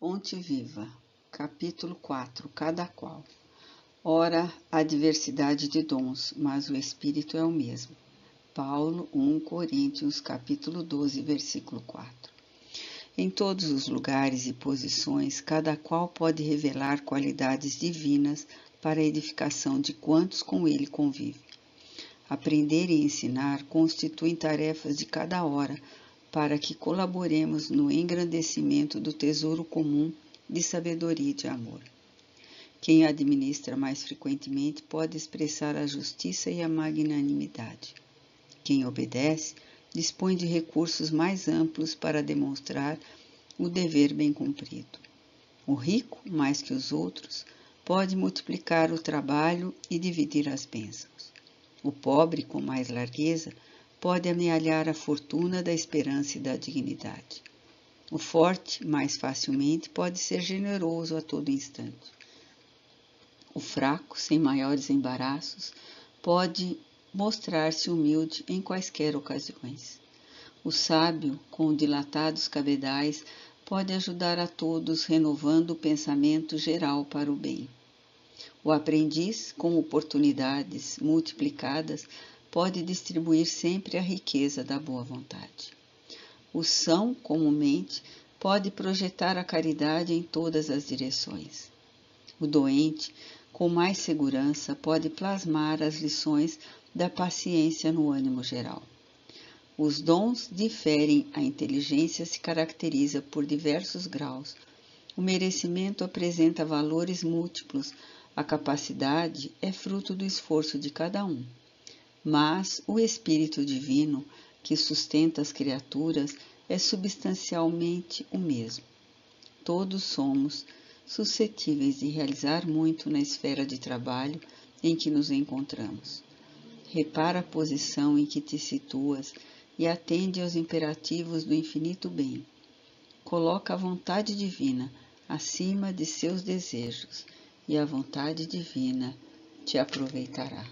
Fonte Viva, capítulo 4 Cada qual. Ora, há diversidade de dons, mas o Espírito é o mesmo. Paulo 1 Coríntios, capítulo 12, versículo 4. Em todos os lugares e posições, cada qual pode revelar qualidades divinas para a edificação de quantos com ele convive. Aprender e ensinar constituem tarefas de cada hora para que colaboremos no engrandecimento do tesouro comum de sabedoria e de amor. Quem administra mais frequentemente pode expressar a justiça e a magnanimidade. Quem obedece dispõe de recursos mais amplos para demonstrar o dever bem cumprido. O rico, mais que os outros, pode multiplicar o trabalho e dividir as bênçãos. O pobre, com mais largueza, pode amealhar a fortuna da esperança e da dignidade. O forte, mais facilmente, pode ser generoso a todo instante. O fraco, sem maiores embaraços, pode mostrar-se humilde em quaisquer ocasiões. O sábio, com dilatados cabedais, pode ajudar a todos, renovando o pensamento geral para o bem. O aprendiz, com oportunidades multiplicadas, pode distribuir sempre a riqueza da boa vontade. O são, comumente, pode projetar a caridade em todas as direções. O doente, com mais segurança, pode plasmar as lições da paciência no ânimo geral. Os dons diferem, a inteligência se caracteriza por diversos graus, o merecimento apresenta valores múltiplos, a capacidade é fruto do esforço de cada um mas o Espírito Divino que sustenta as criaturas é substancialmente o mesmo. Todos somos suscetíveis de realizar muito na esfera de trabalho em que nos encontramos. Repara a posição em que te situas e atende aos imperativos do infinito bem. Coloca a vontade divina acima de seus desejos e a vontade divina te aproveitará.